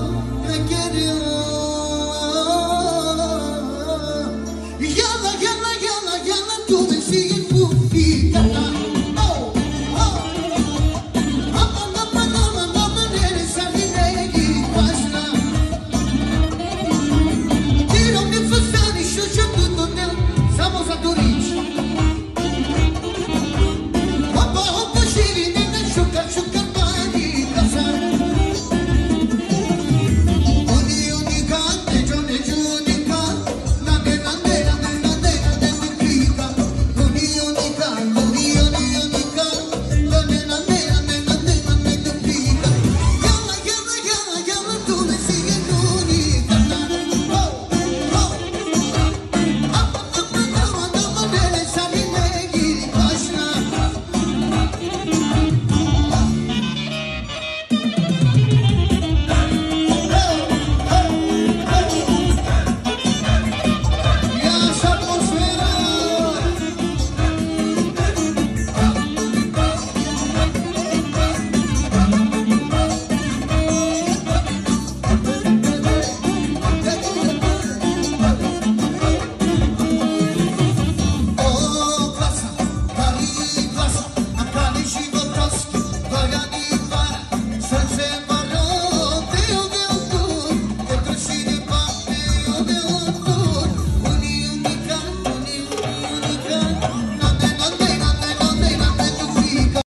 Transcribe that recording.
Make it